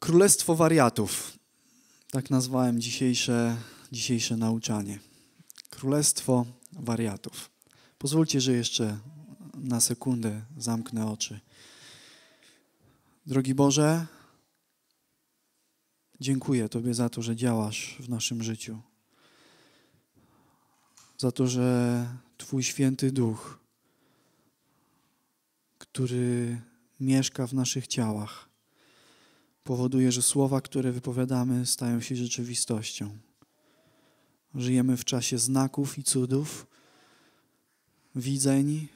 Królestwo wariatów. Tak nazwałem dzisiejsze, dzisiejsze nauczanie. Królestwo wariatów. Pozwólcie, że jeszcze na sekundę zamknę oczy. Drogi Boże, dziękuję Tobie za to, że działasz w naszym życiu. Za to, że Twój święty duch, który mieszka w naszych ciałach, powoduje, że słowa, które wypowiadamy, stają się rzeczywistością. Żyjemy w czasie znaków i cudów, widzeń,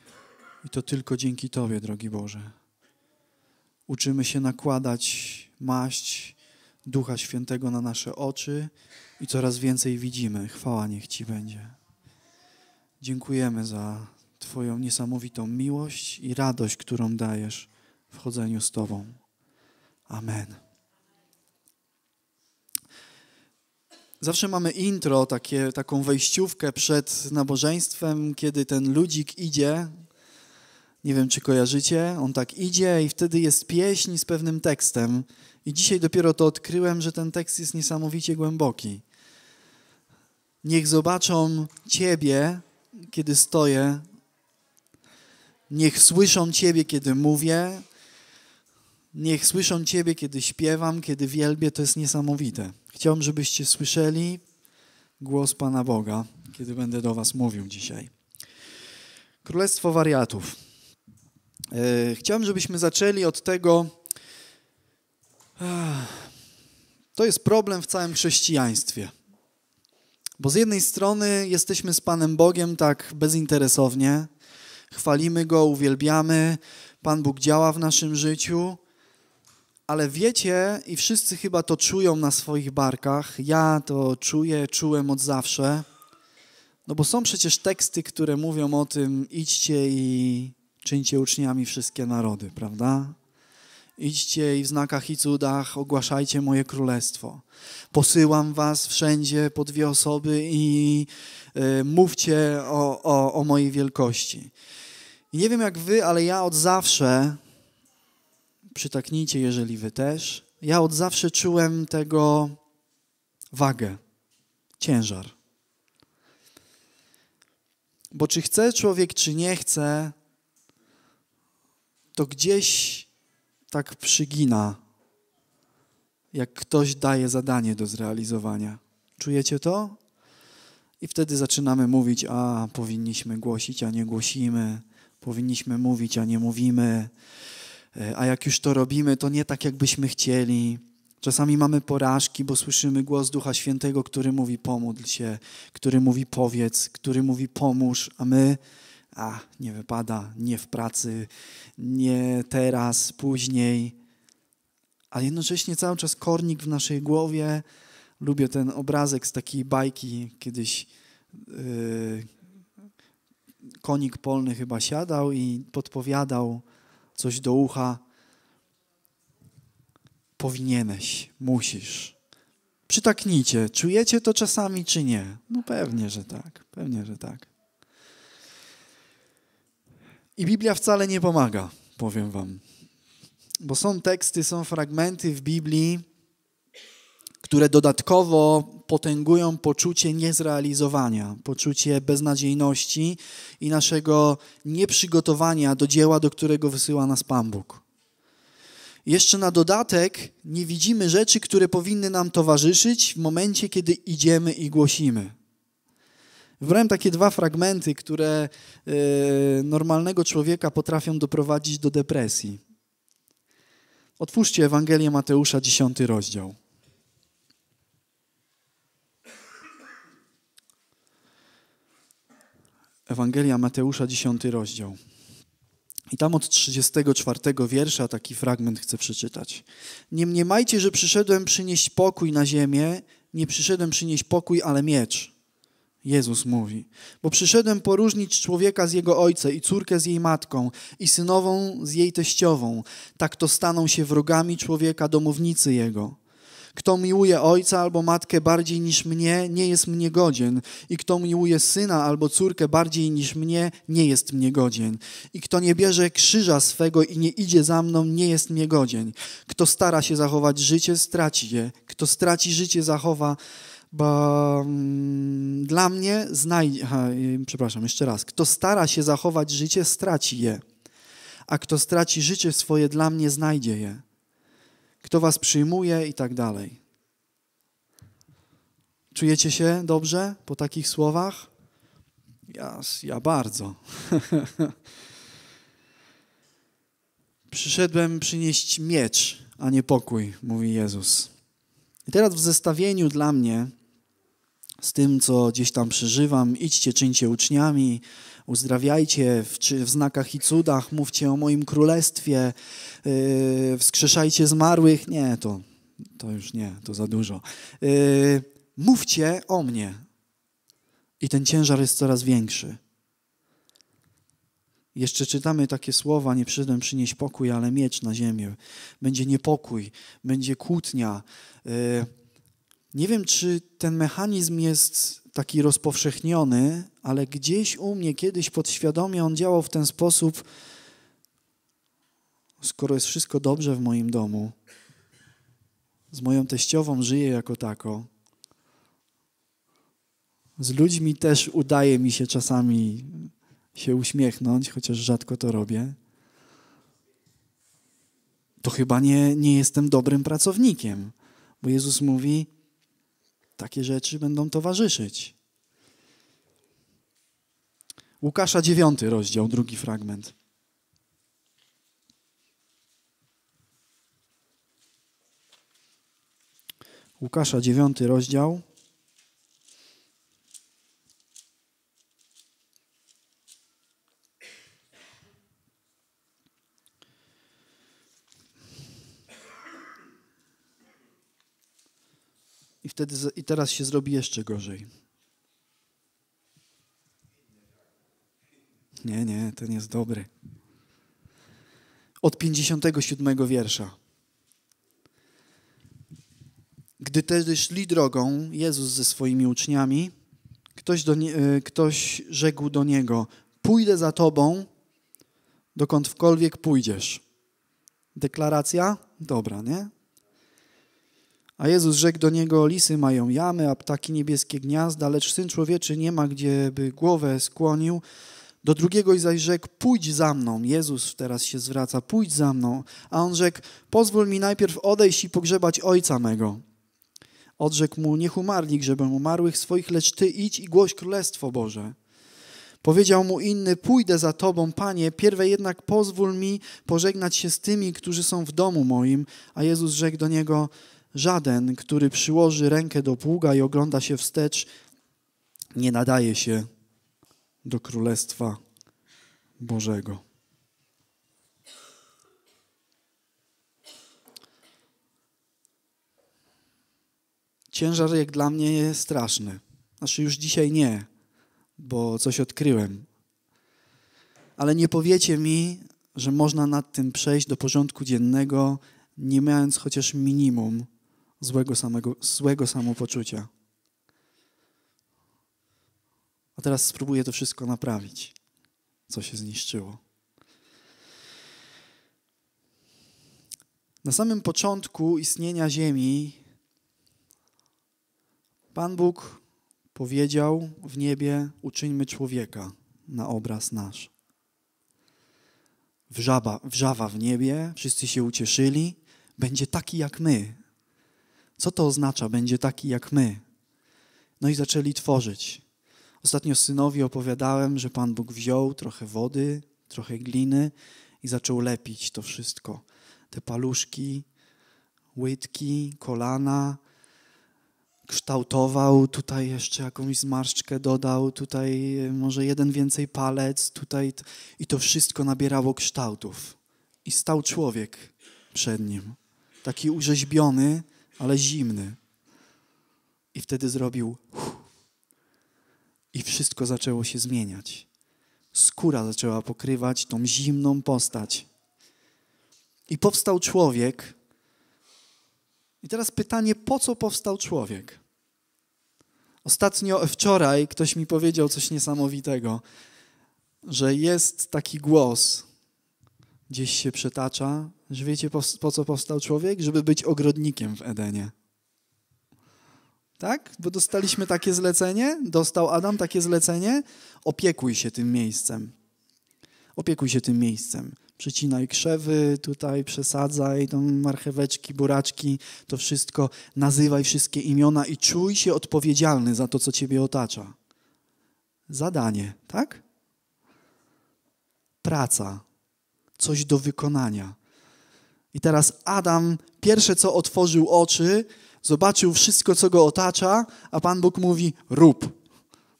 i to tylko dzięki Tobie, drogi Boże. Uczymy się nakładać maść Ducha Świętego na nasze oczy i coraz więcej widzimy. Chwała niech Ci będzie. Dziękujemy za Twoją niesamowitą miłość i radość, którą dajesz w chodzeniu z Tobą. Amen. Zawsze mamy intro, takie, taką wejściówkę przed nabożeństwem, kiedy ten ludzik idzie. Nie wiem, czy kojarzycie. On tak idzie i wtedy jest pieśń z pewnym tekstem. I dzisiaj dopiero to odkryłem, że ten tekst jest niesamowicie głęboki. Niech zobaczą Ciebie, kiedy stoję. Niech słyszą Ciebie, kiedy mówię. Niech słyszą Ciebie, kiedy śpiewam, kiedy wielbię. To jest niesamowite. Chciałbym, żebyście słyszeli głos Pana Boga, kiedy będę do Was mówił dzisiaj. Królestwo wariatów. Chciałbym, żebyśmy zaczęli od tego. To jest problem w całym chrześcijaństwie. Bo z jednej strony jesteśmy z Panem Bogiem tak bezinteresownie, chwalimy Go, uwielbiamy, Pan Bóg działa w naszym życiu, ale wiecie, i wszyscy chyba to czują na swoich barkach, ja to czuję, czułem od zawsze, no bo są przecież teksty, które mówią o tym, idźcie i czyńcie uczniami wszystkie narody, prawda? Idźcie i w znakach i cudach ogłaszajcie moje królestwo. Posyłam was wszędzie po dwie osoby i y, mówcie o, o, o mojej wielkości. I nie wiem jak wy, ale ja od zawsze przytaknijcie, jeżeli wy też. Ja od zawsze czułem tego wagę, ciężar. Bo czy chce człowiek, czy nie chce, to gdzieś tak przygina, jak ktoś daje zadanie do zrealizowania. Czujecie to? I wtedy zaczynamy mówić, a powinniśmy głosić, a nie głosimy, powinniśmy mówić, a nie mówimy E, a jak już to robimy, to nie tak, jakbyśmy chcieli. Czasami mamy porażki, bo słyszymy głos Ducha Świętego, który mówi pomódl się, który mówi powiedz, który mówi pomóż, a my, a nie wypada, nie w pracy, nie teraz, później. A jednocześnie cały czas kornik w naszej głowie. Lubię ten obrazek z takiej bajki, kiedyś yy, konik polny chyba siadał i podpowiadał coś do ucha. Powinieneś, musisz. Przytaknijcie, czujecie to czasami czy nie? No pewnie, że tak, pewnie, że tak. I Biblia wcale nie pomaga, powiem wam. Bo są teksty, są fragmenty w Biblii, które dodatkowo potęgują poczucie niezrealizowania, poczucie beznadziejności i naszego nieprzygotowania do dzieła, do którego wysyła nas Pan Bóg. Jeszcze na dodatek nie widzimy rzeczy, które powinny nam towarzyszyć w momencie, kiedy idziemy i głosimy. Wybrałem takie dwa fragmenty, które e, normalnego człowieka potrafią doprowadzić do depresji. Otwórzcie Ewangelię Mateusza, 10 rozdział. Ewangelia Mateusza, 10 rozdział. I tam od 34 wiersza taki fragment chcę przeczytać. Nie mniemajcie, że przyszedłem przynieść pokój na ziemię, nie przyszedłem przynieść pokój, ale miecz. Jezus mówi, bo przyszedłem poróżnić człowieka z jego ojca i córkę z jej matką i synową z jej teściową. Tak to staną się wrogami człowieka domownicy jego. Kto miłuje ojca albo matkę bardziej niż mnie, nie jest mnie godzien. I kto miłuje syna albo córkę bardziej niż mnie, nie jest mnie godzien. I kto nie bierze krzyża swego i nie idzie za mną, nie jest mnie godzien. Kto stara się zachować życie, straci je. Kto straci życie, zachowa bo mm, dla mnie znajdzie, przepraszam, jeszcze raz, kto stara się zachować życie, straci je, a kto straci życie swoje, dla mnie znajdzie je. Kto was przyjmuje i tak dalej. Czujecie się dobrze po takich słowach? Ja, ja bardzo. Przyszedłem przynieść miecz, a nie pokój, mówi Jezus. I teraz w zestawieniu dla mnie z tym, co gdzieś tam przeżywam. Idźcie, czyńcie uczniami, uzdrawiajcie w, w znakach i cudach, mówcie o moim królestwie, yy, wskrzeszajcie zmarłych. Nie, to, to już nie, to za dużo. Yy, mówcie o mnie. I ten ciężar jest coraz większy. Jeszcze czytamy takie słowa, nie przyszedłem przynieść pokój, ale miecz na ziemię. Będzie niepokój, będzie kłótnia. Yy, nie wiem, czy ten mechanizm jest taki rozpowszechniony, ale gdzieś u mnie kiedyś podświadomie on działał w ten sposób, skoro jest wszystko dobrze w moim domu, z moją teściową żyję jako tako, z ludźmi też udaje mi się czasami się uśmiechnąć, chociaż rzadko to robię, to chyba nie, nie jestem dobrym pracownikiem, bo Jezus mówi, takie rzeczy będą towarzyszyć. Łukasza 9 rozdział, drugi fragment. Łukasza 9 rozdział. I wtedy i teraz się zrobi jeszcze gorzej. Nie, nie, ten jest dobry. Od 57 wiersza. Gdy tedy szli drogą, Jezus ze swoimi uczniami, ktoś, do nie, e, ktoś rzekł do Niego, pójdę za Tobą, dokądkolwiek pójdziesz. Deklaracja? Dobra, nie? A Jezus rzekł do niego, lisy mają jamy, a ptaki niebieskie gniazda, lecz Syn Człowieczy nie ma, gdzie by głowę skłonił. Do drugiego zaś rzekł, pójdź za mną. Jezus teraz się zwraca, pójdź za mną. A on rzekł, pozwól mi najpierw odejść i pogrzebać ojca mego. Odrzekł mu, niech umarli grzebem umarłych swoich, lecz ty idź i głoś Królestwo Boże. Powiedział mu inny, pójdę za tobą, panie, pierwej jednak pozwól mi pożegnać się z tymi, którzy są w domu moim. A Jezus rzekł do niego, Żaden, który przyłoży rękę do pługa i ogląda się wstecz, nie nadaje się do Królestwa Bożego. Ciężar jak dla mnie jest straszny. Znaczy już dzisiaj nie, bo coś odkryłem. Ale nie powiecie mi, że można nad tym przejść do porządku dziennego, nie mając chociaż minimum złego, samego, złego samopoczucia. A teraz spróbuję to wszystko naprawić, co się zniszczyło. Na samym początku istnienia Ziemi Pan Bóg powiedział w niebie: Uczyńmy człowieka na obraz nasz. Wrzaba, wrzawa w niebie, wszyscy się ucieszyli, będzie taki jak my, co to oznacza? Będzie taki jak my. No i zaczęli tworzyć. Ostatnio synowi opowiadałem, że Pan Bóg wziął trochę wody, trochę gliny i zaczął lepić to wszystko. Te paluszki, łydki, kolana, kształtował, tutaj jeszcze jakąś zmarszczkę dodał, tutaj może jeden więcej palec, tutaj i to wszystko nabierało kształtów. I stał człowiek przed nim, taki urzeźbiony, ale zimny. I wtedy zrobił. I wszystko zaczęło się zmieniać. Skóra zaczęła pokrywać tą zimną postać. I powstał człowiek. I teraz pytanie, po co powstał człowiek? Ostatnio, wczoraj, ktoś mi powiedział coś niesamowitego, że jest taki głos, gdzieś się przetacza, że wiecie po, po co powstał człowiek? Żeby być ogrodnikiem w Edenie. Tak? Bo dostaliśmy takie zlecenie, dostał Adam takie zlecenie, opiekuj się tym miejscem. Opiekuj się tym miejscem. Przycinaj krzewy, tutaj przesadzaj tą marcheweczki, buraczki, to wszystko, nazywaj wszystkie imiona i czuj się odpowiedzialny za to, co ciebie otacza. Zadanie, tak? Praca, coś do wykonania. I teraz Adam pierwsze co otworzył oczy, zobaczył wszystko, co go otacza, a Pan Bóg mówi: rób.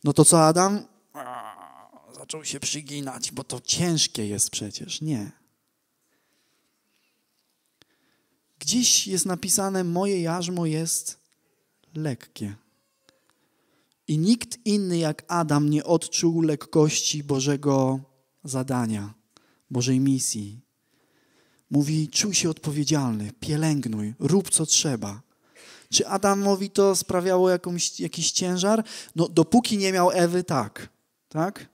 No to co Adam? Zaczął się przyginać, bo to ciężkie jest przecież. Nie. Gdzieś jest napisane: Moje jarzmo jest lekkie. I nikt inny jak Adam nie odczuł lekkości Bożego zadania, Bożej misji. Mówi: czuj się odpowiedzialny, pielęgnuj, rób co trzeba. Czy Adamowi to sprawiało jakąś, jakiś ciężar? No, dopóki nie miał Ewy, tak. tak.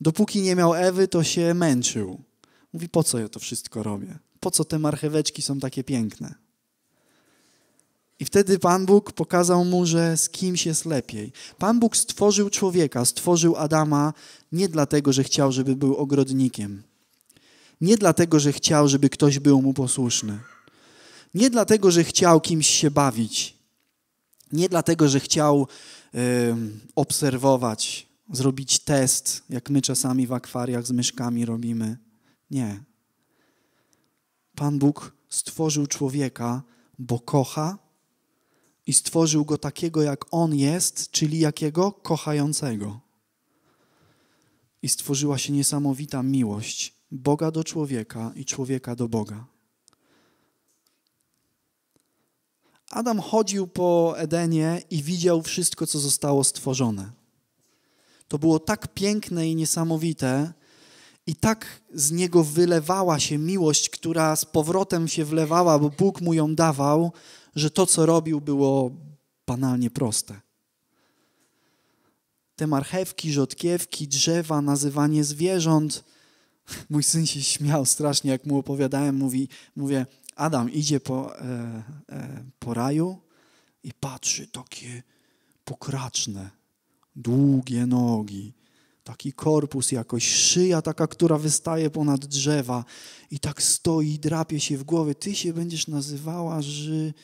Dopóki nie miał Ewy, to się męczył. Mówi, po co ja to wszystko robię? Po co te marcheweczki są takie piękne? I wtedy Pan Bóg pokazał mu, że z kimś jest lepiej. Pan Bóg stworzył człowieka, stworzył Adama nie dlatego, że chciał, żeby był ogrodnikiem. Nie dlatego, że chciał, żeby ktoś był mu posłuszny. Nie dlatego, że chciał kimś się bawić. Nie dlatego, że chciał obserwować, zrobić test, jak my czasami w akwariach z myszkami robimy. Nie. Pan Bóg stworzył człowieka, bo kocha i stworzył go takiego, jak on jest, czyli jakiego? Kochającego. I stworzyła się niesamowita miłość Boga do człowieka i człowieka do Boga. Adam chodził po Edenie i widział wszystko, co zostało stworzone. To było tak piękne i niesamowite, i tak z niego wylewała się miłość, która z powrotem się wlewała, bo Bóg mu ją dawał, że to, co robił, było banalnie proste. Te marchewki, rzodkiewki, drzewa, nazywanie zwierząt. Mój syn się śmiał strasznie, jak mu opowiadałem. Mówi, mówię, Adam idzie po, e, e, po raju i patrzy, takie pokraczne, długie nogi, taki korpus jakoś, szyja taka, która wystaje ponad drzewa i tak stoi i drapie się w głowie. Ty się będziesz nazywała Ży...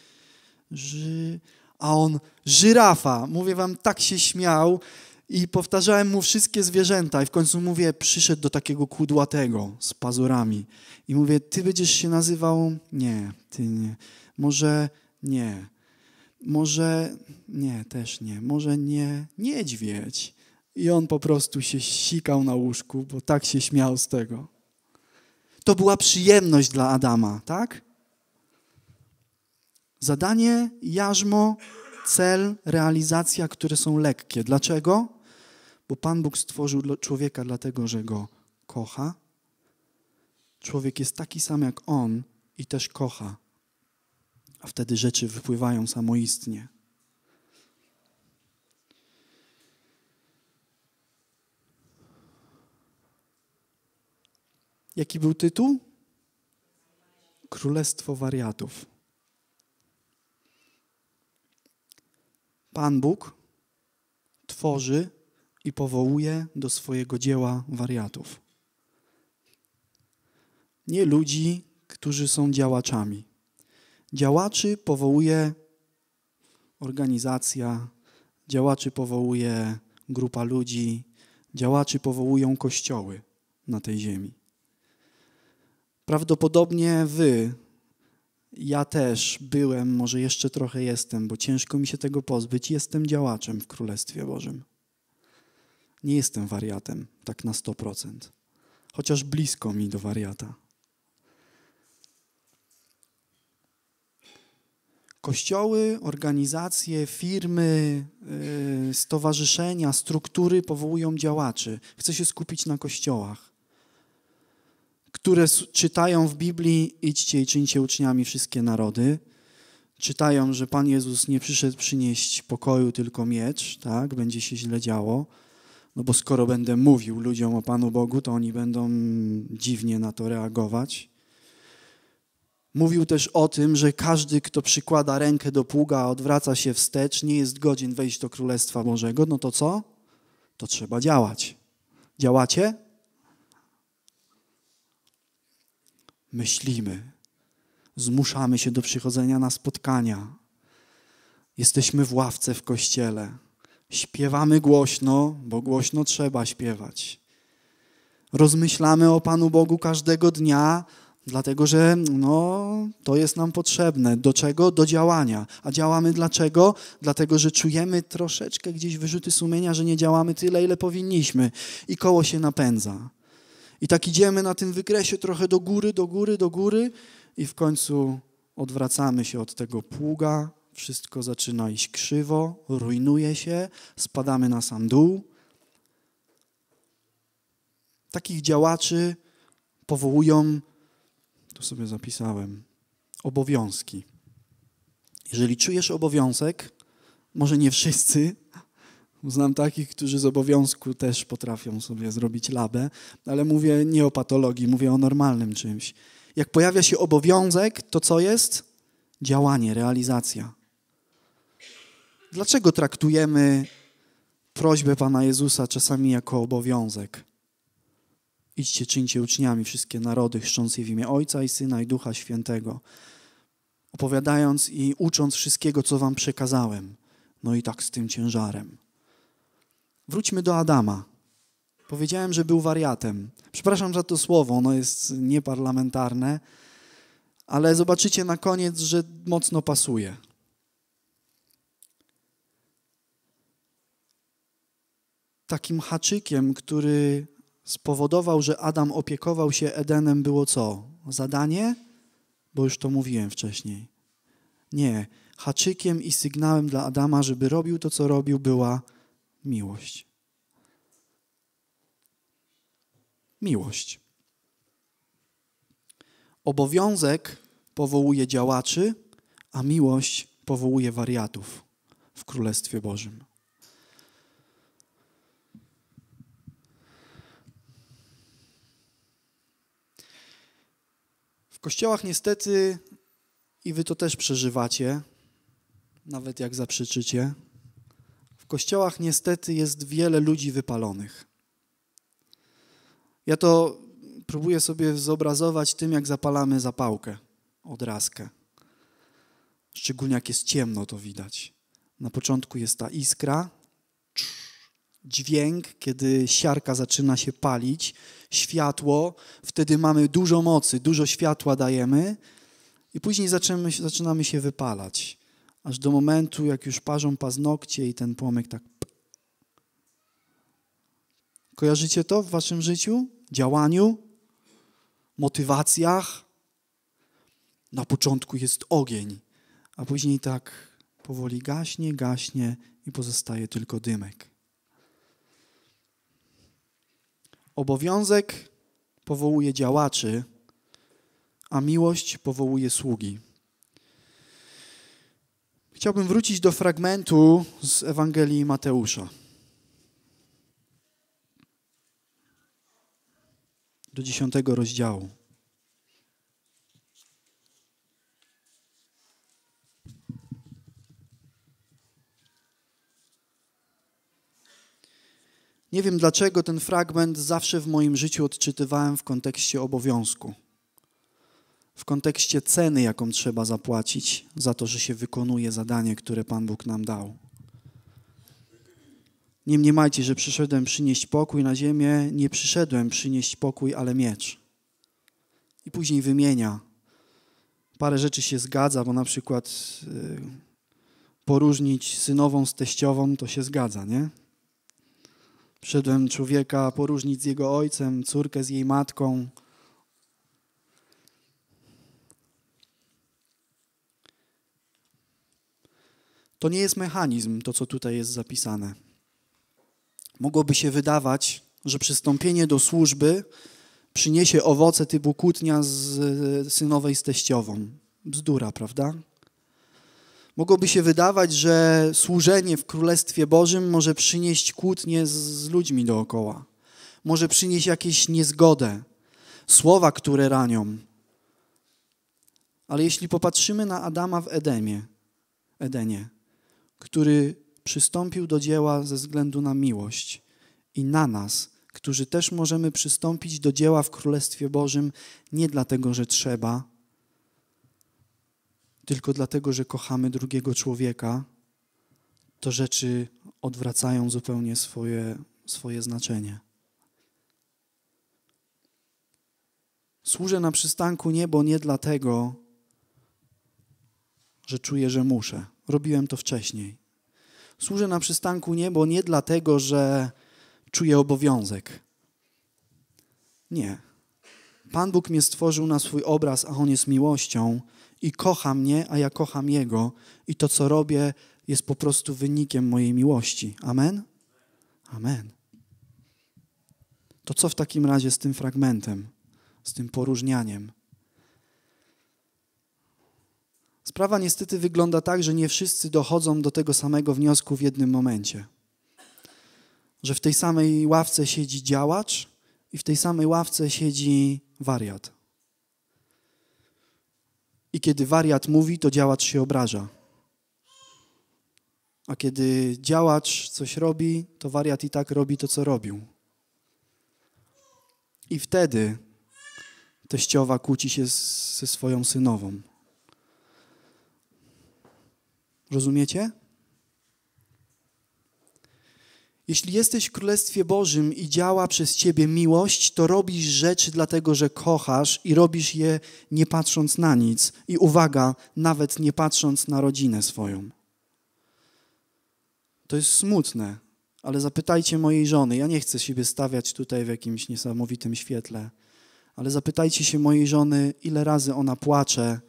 Ży... A on, żyrafa. Mówię wam, tak się śmiał i powtarzałem mu wszystkie zwierzęta i w końcu mówię, przyszedł do takiego kudłatego z pazurami i mówię, ty będziesz się nazywał? Nie, ty nie. Może nie. Może nie, też nie. Może nie, niedźwiedź. I on po prostu się sikał na łóżku, bo tak się śmiał z tego. To była przyjemność dla Adama, tak? Zadanie, jarzmo, cel, realizacja, które są lekkie. Dlaczego? Bo Pan Bóg stworzył człowieka dlatego, że go kocha. Człowiek jest taki sam jak on i też kocha. A wtedy rzeczy wypływają samoistnie. Jaki był tytuł? Królestwo wariatów. Pan Bóg tworzy i powołuje do swojego dzieła wariatów. Nie ludzi, którzy są działaczami. Działaczy powołuje organizacja, działaczy powołuje grupa ludzi, działaczy powołują kościoły na tej ziemi. Prawdopodobnie wy, ja też byłem, może jeszcze trochę jestem, bo ciężko mi się tego pozbyć, jestem działaczem w Królestwie Bożym. Nie jestem wariatem, tak na 100%, chociaż blisko mi do wariata. Kościoły, organizacje, firmy, yy, stowarzyszenia, struktury powołują działaczy. Chcę się skupić na kościołach, które czytają w Biblii: idźcie i czyńcie uczniami wszystkie narody. Czytają, że Pan Jezus nie przyszedł przynieść pokoju, tylko miecz, tak? Będzie się źle działo. No bo skoro będę mówił ludziom o Panu Bogu, to oni będą dziwnie na to reagować. Mówił też o tym, że każdy, kto przykłada rękę do pługa, odwraca się wstecz, nie jest godzien wejść do Królestwa Bożego. No to co? To trzeba działać. Działacie? Myślimy. Zmuszamy się do przychodzenia na spotkania. Jesteśmy w ławce w kościele. Śpiewamy głośno, bo głośno trzeba śpiewać. Rozmyślamy o Panu Bogu każdego dnia, Dlatego, że no, to jest nam potrzebne. Do czego? Do działania. A działamy dlaczego? Dlatego, że czujemy troszeczkę gdzieś wyrzuty sumienia, że nie działamy tyle, ile powinniśmy. I koło się napędza. I tak idziemy na tym wykresie trochę do góry, do góry, do góry i w końcu odwracamy się od tego pługa. Wszystko zaczyna iść krzywo, rujnuje się, spadamy na sam dół. Takich działaczy powołują tu sobie zapisałem, obowiązki. Jeżeli czujesz obowiązek, może nie wszyscy, znam takich, którzy z obowiązku też potrafią sobie zrobić labę, ale mówię nie o patologii, mówię o normalnym czymś. Jak pojawia się obowiązek, to co jest? Działanie, realizacja. Dlaczego traktujemy prośbę Pana Jezusa czasami jako obowiązek? Idźcie, czyńcie uczniami wszystkie narody, chrząc je w imię Ojca i Syna i Ducha Świętego, opowiadając i ucząc wszystkiego, co wam przekazałem. No i tak z tym ciężarem. Wróćmy do Adama. Powiedziałem, że był wariatem. Przepraszam za to słowo, ono jest nieparlamentarne, ale zobaczycie na koniec, że mocno pasuje. Takim haczykiem, który spowodował, że Adam opiekował się Edenem, było co? Zadanie? Bo już to mówiłem wcześniej. Nie. Haczykiem i sygnałem dla Adama, żeby robił to, co robił, była miłość. Miłość. Obowiązek powołuje działaczy, a miłość powołuje wariatów w Królestwie Bożym. Kościołach niestety, i wy to też przeżywacie, nawet jak zaprzeczycie, w kościołach niestety jest wiele ludzi wypalonych. Ja to próbuję sobie zobrazować tym, jak zapalamy zapałkę, odrazkę. Szczególnie jak jest ciemno, to widać. Na początku jest ta iskra, dźwięk, kiedy siarka zaczyna się palić, światło, wtedy mamy dużo mocy, dużo światła dajemy i później zaczynamy, zaczynamy się wypalać. Aż do momentu, jak już parzą paznokcie i ten płomyk tak. Kojarzycie to w waszym życiu, działaniu, motywacjach? Na początku jest ogień, a później tak powoli gaśnie, gaśnie i pozostaje tylko dymek. Obowiązek powołuje działaczy, a miłość powołuje sługi. Chciałbym wrócić do fragmentu z Ewangelii Mateusza. Do dziesiątego rozdziału. Nie wiem dlaczego ten fragment zawsze w moim życiu odczytywałem w kontekście obowiązku. W kontekście ceny, jaką trzeba zapłacić za to, że się wykonuje zadanie, które Pan Bóg nam dał. Nie mniemajcie, że przyszedłem przynieść pokój na ziemię. Nie przyszedłem przynieść pokój, ale miecz. I później wymienia. Parę rzeczy się zgadza, bo na przykład yy, poróżnić synową z teściową to się zgadza, nie? Przyszedłem człowieka poróżnić z jego ojcem, córkę z jej matką. To nie jest mechanizm, to co tutaj jest zapisane. Mogłoby się wydawać, że przystąpienie do służby przyniesie owoce typu kłótnia z synowej z teściową. Bzdura, prawda? Mogłoby się wydawać, że służenie w Królestwie Bożym może przynieść kłótnie z ludźmi dookoła. Może przynieść jakieś niezgodę, słowa, które ranią. Ale jeśli popatrzymy na Adama w Edemie, Edenie, który przystąpił do dzieła ze względu na miłość i na nas, którzy też możemy przystąpić do dzieła w Królestwie Bożym nie dlatego, że trzeba, tylko dlatego, że kochamy drugiego człowieka, to rzeczy odwracają zupełnie swoje, swoje znaczenie. Służę na przystanku niebo nie dlatego, że czuję, że muszę. Robiłem to wcześniej. Służę na przystanku niebo nie dlatego, że czuję obowiązek. Nie. Pan Bóg mnie stworzył na swój obraz, a On jest miłością i kocha mnie, a ja kocham Jego. I to, co robię, jest po prostu wynikiem mojej miłości. Amen? Amen. To co w takim razie z tym fragmentem, z tym poróżnianiem? Sprawa niestety wygląda tak, że nie wszyscy dochodzą do tego samego wniosku w jednym momencie. Że w tej samej ławce siedzi działacz i w tej samej ławce siedzi wariat. I kiedy wariat mówi, to działacz się obraża. A kiedy działacz coś robi, to wariat i tak robi to, co robił. I wtedy teściowa kłóci się ze swoją synową. Rozumiecie? Jeśli jesteś w Królestwie Bożym i działa przez Ciebie miłość, to robisz rzeczy dlatego, że kochasz i robisz je nie patrząc na nic. I uwaga, nawet nie patrząc na rodzinę swoją. To jest smutne, ale zapytajcie mojej żony. Ja nie chcę siebie stawiać tutaj w jakimś niesamowitym świetle, ale zapytajcie się mojej żony, ile razy ona płacze,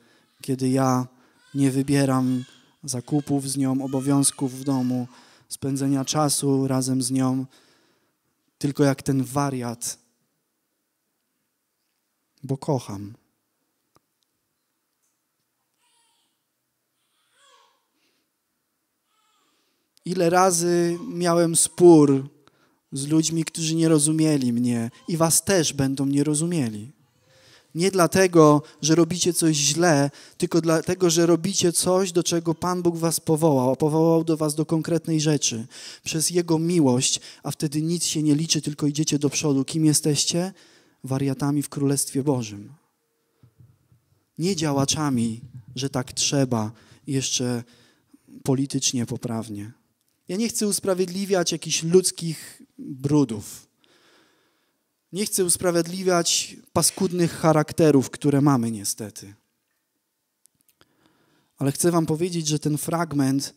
kiedy ja nie wybieram zakupów z nią, obowiązków w domu, spędzenia czasu razem z nią, tylko jak ten wariat, bo kocham. Ile razy miałem spór z ludźmi, którzy nie rozumieli mnie i was też będą nie rozumieli. Nie dlatego, że robicie coś źle, tylko dlatego, że robicie coś, do czego Pan Bóg was powołał. Powołał do was do konkretnej rzeczy. Przez Jego miłość, a wtedy nic się nie liczy, tylko idziecie do przodu. Kim jesteście? Wariatami w Królestwie Bożym. Nie działaczami, że tak trzeba, jeszcze politycznie poprawnie. Ja nie chcę usprawiedliwiać jakichś ludzkich brudów nie chcę usprawiedliwiać paskudnych charakterów, które mamy niestety. Ale chcę Wam powiedzieć, że ten fragment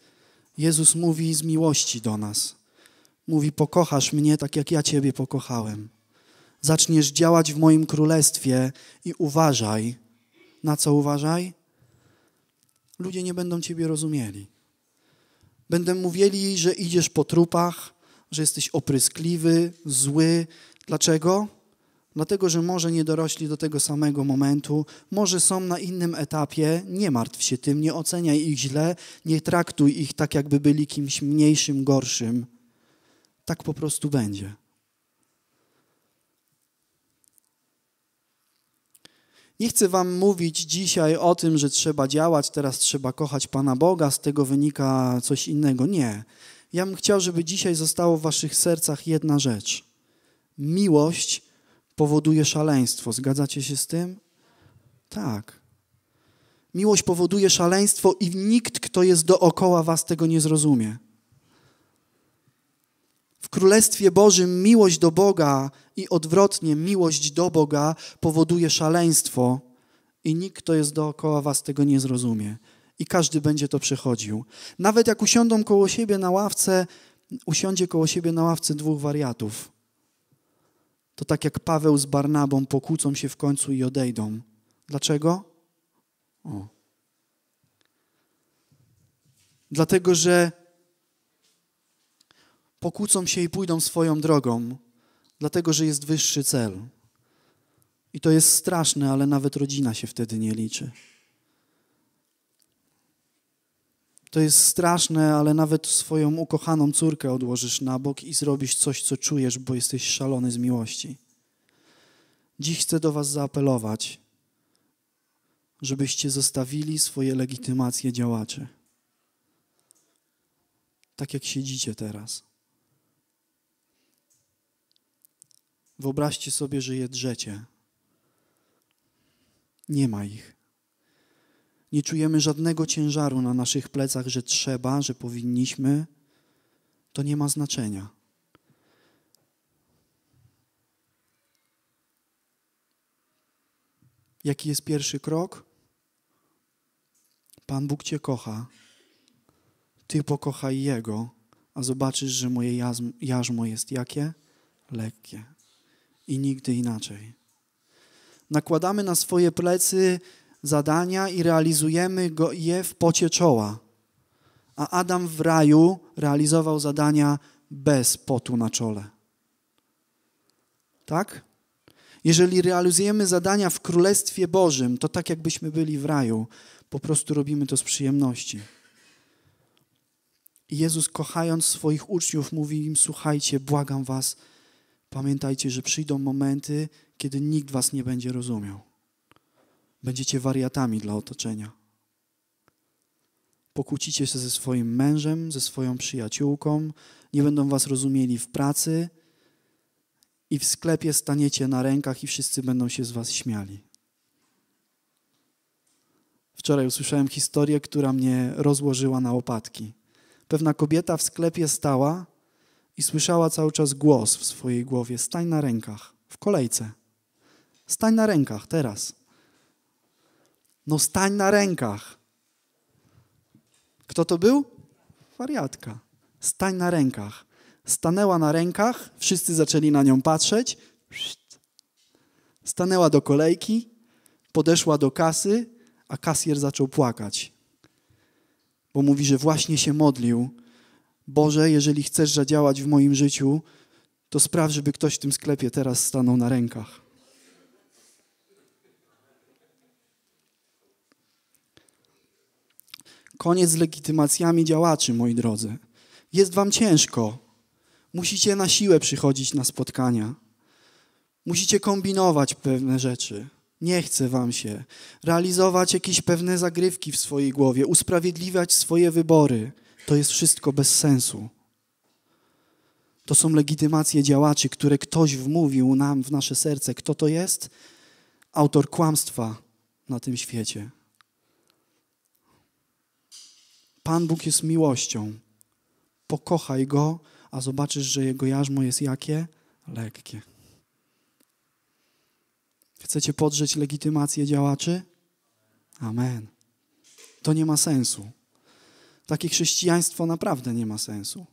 Jezus mówi z miłości do nas. Mówi: Pokochasz mnie tak, jak ja Ciebie pokochałem. Zaczniesz działać w moim królestwie i uważaj. Na co uważaj? Ludzie nie będą Ciebie rozumieli. Będą mówili, że idziesz po trupach, że jesteś opryskliwy, zły, Dlaczego? Dlatego, że może nie dorośli do tego samego momentu, może są na innym etapie, nie martw się tym, nie oceniaj ich źle, nie traktuj ich tak, jakby byli kimś mniejszym, gorszym. Tak po prostu będzie. Nie chcę Wam mówić dzisiaj o tym, że trzeba działać, teraz trzeba kochać Pana Boga, z tego wynika coś innego. Nie. Ja bym chciał, żeby dzisiaj zostało w Waszych sercach jedna rzecz miłość powoduje szaleństwo. Zgadzacie się z tym? Tak. Miłość powoduje szaleństwo i nikt, kto jest dookoła was, tego nie zrozumie. W Królestwie Bożym miłość do Boga i odwrotnie miłość do Boga powoduje szaleństwo i nikt, kto jest dookoła was, tego nie zrozumie. I każdy będzie to przechodził. Nawet jak usiądą koło siebie na ławce, usiądzie koło siebie na ławce dwóch wariatów to tak jak Paweł z Barnabą pokłócą się w końcu i odejdą. Dlaczego? O. Dlatego, że pokłócą się i pójdą swoją drogą, dlatego, że jest wyższy cel. I to jest straszne, ale nawet rodzina się wtedy nie liczy. To jest straszne, ale nawet swoją ukochaną córkę odłożysz na bok i zrobisz coś, co czujesz, bo jesteś szalony z miłości. Dziś chcę do Was zaapelować, żebyście zostawili swoje legitymacje działaczy. Tak jak siedzicie teraz. Wyobraźcie sobie, że je drzecie. Nie ma ich. Nie czujemy żadnego ciężaru na naszych plecach, że trzeba, że powinniśmy. To nie ma znaczenia. Jaki jest pierwszy krok? Pan Bóg Cię kocha. Ty pokochaj Jego, a zobaczysz, że moje jarzmo jest jakie? Lekkie. I nigdy inaczej. Nakładamy na swoje plecy zadania i realizujemy go, je w pocie czoła. A Adam w raju realizował zadania bez potu na czole. Tak? Jeżeli realizujemy zadania w Królestwie Bożym, to tak jakbyśmy byli w raju, po prostu robimy to z przyjemności. I Jezus, kochając swoich uczniów, mówi im: Słuchajcie, błagam was, pamiętajcie, że przyjdą momenty, kiedy nikt was nie będzie rozumiał. Będziecie wariatami dla otoczenia. Pokłócicie się ze swoim mężem, ze swoją przyjaciółką, nie będą was rozumieli w pracy i w sklepie staniecie na rękach i wszyscy będą się z was śmiali. Wczoraj usłyszałem historię, która mnie rozłożyła na łopatki. Pewna kobieta w sklepie stała i słyszała cały czas głos w swojej głowie: Stań na rękach, w kolejce. Stań na rękach, teraz. No stań na rękach. Kto to był? Wariatka. Stań na rękach. Stanęła na rękach, wszyscy zaczęli na nią patrzeć. Stanęła do kolejki, podeszła do kasy, a kasjer zaczął płakać. Bo mówi, że właśnie się modlił. Boże, jeżeli chcesz zadziałać w moim życiu, to spraw, żeby ktoś w tym sklepie teraz stanął na rękach. Koniec z legitymacjami działaczy, moi drodzy. Jest wam ciężko. Musicie na siłę przychodzić na spotkania. Musicie kombinować pewne rzeczy. Nie chce wam się realizować jakieś pewne zagrywki w swojej głowie, usprawiedliwiać swoje wybory. To jest wszystko bez sensu. To są legitymacje działaczy, które ktoś wmówił nam w nasze serce. Kto to jest? Autor kłamstwa na tym świecie. Pan Bóg jest miłością. Pokochaj Go, a zobaczysz, że Jego jarzmo jest jakie? Lekkie. Chcecie podrzeć legitymację działaczy? Amen. To nie ma sensu. Takie chrześcijaństwo naprawdę nie ma sensu.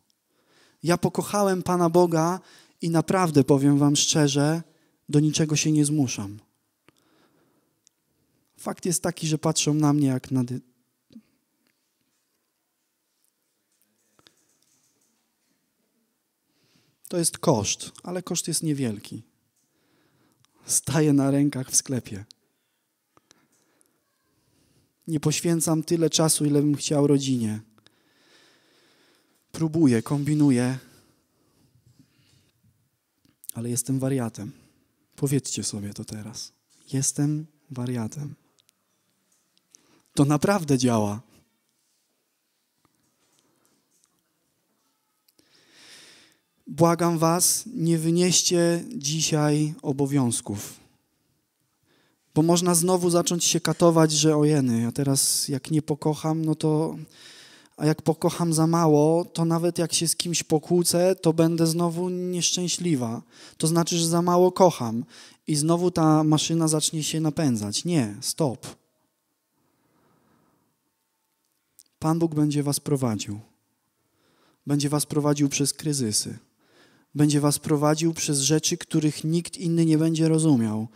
Ja pokochałem Pana Boga i naprawdę powiem Wam szczerze, do niczego się nie zmuszam. Fakt jest taki, że patrzą na mnie jak na To jest koszt, ale koszt jest niewielki. Staję na rękach w sklepie. Nie poświęcam tyle czasu, ile bym chciał rodzinie. Próbuję, kombinuję, ale jestem wariatem. Powiedzcie sobie to teraz. Jestem wariatem. To naprawdę działa. Błagam Was, nie wynieście dzisiaj obowiązków. Bo można znowu zacząć się katować, że ojeny, a teraz jak nie pokocham, no to. A jak pokocham za mało, to nawet jak się z kimś pokłócę, to będę znowu nieszczęśliwa. To znaczy, że za mało kocham. I znowu ta maszyna zacznie się napędzać. Nie, stop. Pan Bóg będzie Was prowadził. Będzie Was prowadził przez kryzysy będzie was prowadził przez rzeczy, których nikt inny nie będzie rozumiał,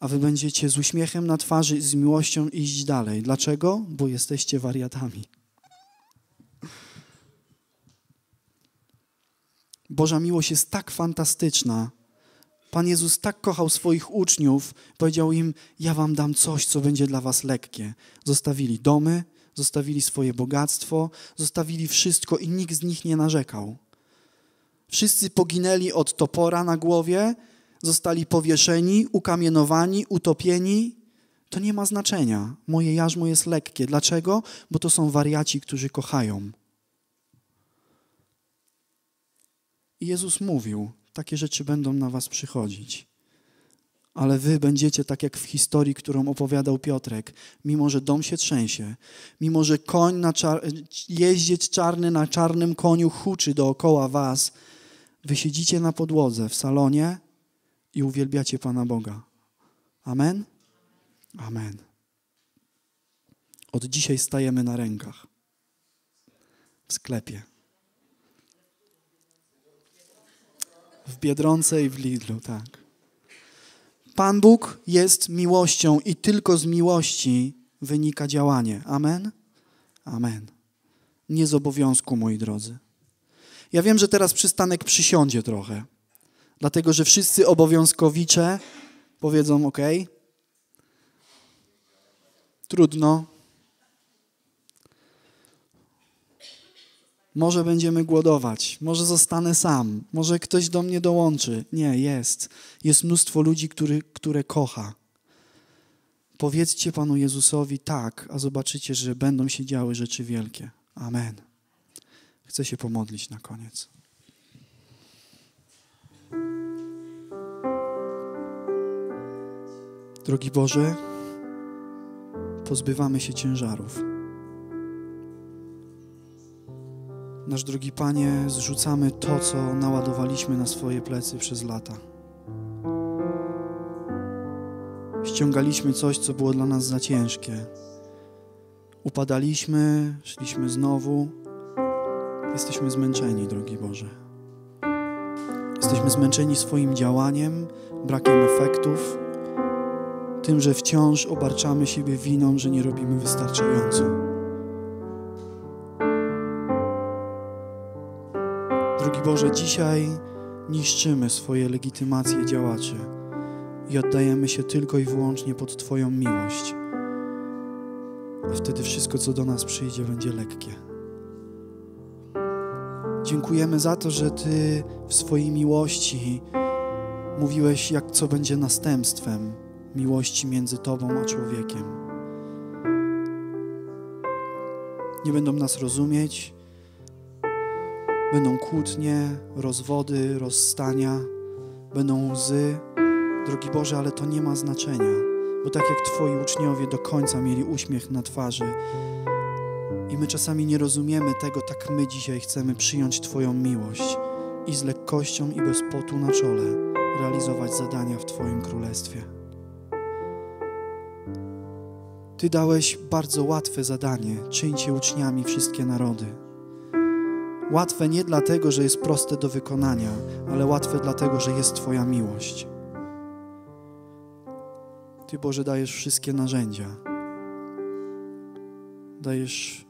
a wy będziecie z uśmiechem na twarzy, z miłością iść dalej. Dlaczego? Bo jesteście wariatami. Boża miłość jest tak fantastyczna. Pan Jezus tak kochał swoich uczniów, powiedział im: Ja wam dam coś, co będzie dla was lekkie. Zostawili domy, zostawili swoje bogactwo, zostawili wszystko i nikt z nich nie narzekał. Wszyscy poginęli od topora na głowie, zostali powieszeni, ukamienowani, utopieni. To nie ma znaczenia. Moje jarzmo jest lekkie. Dlaczego? Bo to są wariaci, którzy kochają. I Jezus mówił: Takie rzeczy będą na was przychodzić. Ale wy będziecie tak jak w historii, którą opowiadał Piotrek. Mimo, że dom się trzęsie, mimo, że koń na czar jeździec czarny na czarnym koniu huczy dookoła was, wy siedzicie na podłodze w salonie i uwielbiacie Pana Boga. Amen? Amen. Od dzisiaj stajemy na rękach w sklepie. W Biedronce i w Lidlu, tak. Pan Bóg jest miłością i tylko z miłości wynika działanie. Amen? Amen. Nie z obowiązku, moi drodzy. Ja wiem, że teraz przystanek przysiądzie trochę, dlatego że wszyscy obowiązkowicze powiedzą: OK, trudno, Może będziemy głodować, może zostanę sam, może ktoś do mnie dołączy. Nie, jest. Jest mnóstwo ludzi, który, które kocha. Powiedzcie Panu Jezusowi tak, a zobaczycie, że będą się działy rzeczy wielkie. Amen. Chcę się pomodlić na koniec. Drogi Boże, pozbywamy się ciężarów. Nasz drogi Panie, zrzucamy to, co naładowaliśmy na swoje plecy przez lata. Ściągaliśmy coś, co było dla nas za ciężkie. Upadaliśmy, szliśmy znowu. Jesteśmy zmęczeni, drogi Boże. Jesteśmy zmęczeni swoim działaniem, brakiem efektów, tym, że wciąż obarczamy siebie winą, że nie robimy wystarczająco. Drogi Boże, dzisiaj niszczymy swoje legitymacje działaczy i oddajemy się tylko i wyłącznie pod Twoją miłość. A wtedy wszystko, co do nas przyjdzie, będzie lekkie. Dziękujemy za to, że Ty w swojej miłości mówiłeś, jak co będzie następstwem miłości między Tobą a człowiekiem. Nie będą nas rozumieć, Będą kłótnie, rozwody, rozstania, będą łzy. Drogi Boże, ale to nie ma znaczenia, bo tak jak Twoi uczniowie do końca mieli uśmiech na twarzy i my czasami nie rozumiemy tego, tak my dzisiaj chcemy przyjąć Twoją miłość i z lekkością i bez potu na czole realizować zadania w Twoim królestwie. Ty dałeś bardzo łatwe zadanie: czyńcie uczniami wszystkie narody. Łatwe nie dlatego, że jest proste do wykonania, ale łatwe dlatego, że jest Twoja miłość. Ty, Boże, dajesz wszystkie narzędzia. Dajesz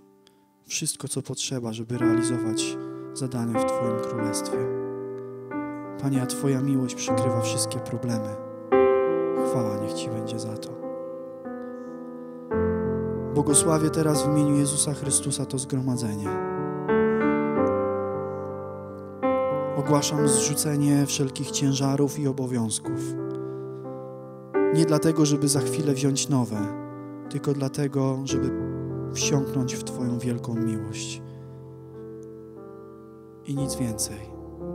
wszystko, co potrzeba, żeby realizować zadania w Twoim królestwie. Panie, a Twoja miłość przykrywa wszystkie problemy. Chwała niech Ci będzie za to. Błogosławię teraz w imieniu Jezusa Chrystusa to zgromadzenie. ogłaszam zrzucenie wszelkich ciężarów i obowiązków. Nie dlatego, żeby za chwilę wziąć nowe, tylko dlatego, żeby wsiąknąć w Twoją wielką miłość. I nic więcej.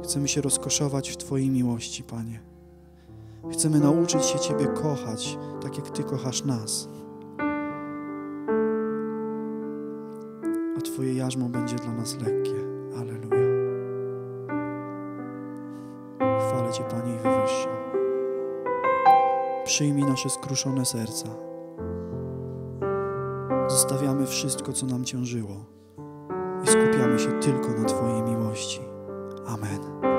Chcemy się rozkoszować w Twojej miłości, Panie. Chcemy nauczyć się Ciebie kochać, tak jak Ty kochasz nas. A Twoje jarzmo będzie dla nas lekkie. Cię, Panie, i wywyższam. Przyjmij nasze skruszone serca. Zostawiamy wszystko, co nam ciążyło i skupiamy się tylko na Twojej miłości. Amen.